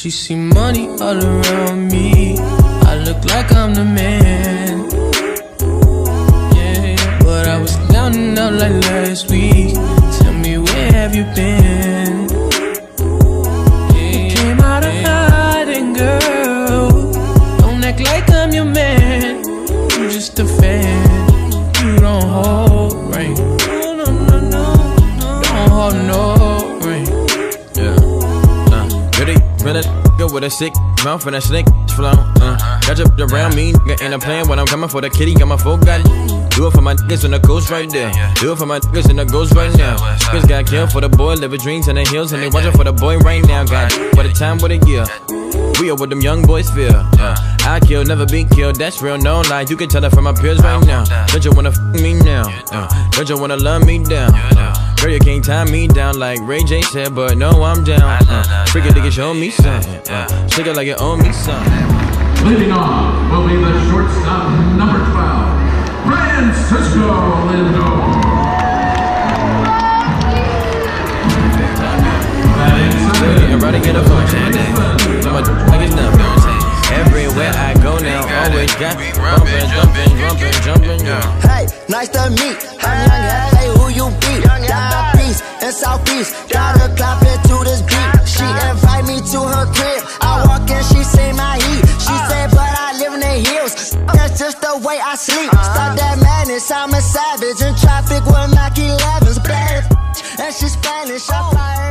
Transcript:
She see money all around me. I look like I'm the man. Yeah, but I was down and out like last week. Tell me where have you been? Yeah. Came out of hiding, girl. Don't act like I'm your man. You just a fan. Good with a sick mouth and a snake flow. Uh, got you around me, nigga, and I'm playing when I'm coming for the kitty. Got my folk got it. Do it for my niggas in the ghost right there. Do it for my niggas in the ghost right now. Niggas got killed for the boy, living dreams in the hills, and they watching for the boy right now. Got what a time, what a year. We are what them young boys feel. Uh, I kill, never be killed. That's real, no lie. You can tell it from my peers right now. Don't you wanna f me now? Uh, don't you wanna love me down? Uh, girl, you can't tie me down like Ray J said, but no, I'm down. Uh, freak it, nigga, show me something. Uh, shake it like you owe me something. Leading off will be the shortstop, number 12, Francisco Lindor. Batting second, And ready get a function. I'ma do like it's done. Everywhere I go now, always got me bumping, jumping, jumping, jumping, yeah. Hey, nice to meet. Southeast. Gotta clap into this beat. She invite me to her crib. I walk in, she say my heat. She uh. said, but I live in the hills. That's just the way I sleep. Uh-huh. Stop that madness, I'm a savage. In traffic with Mac 11s. Bad, and she Spanish. I fly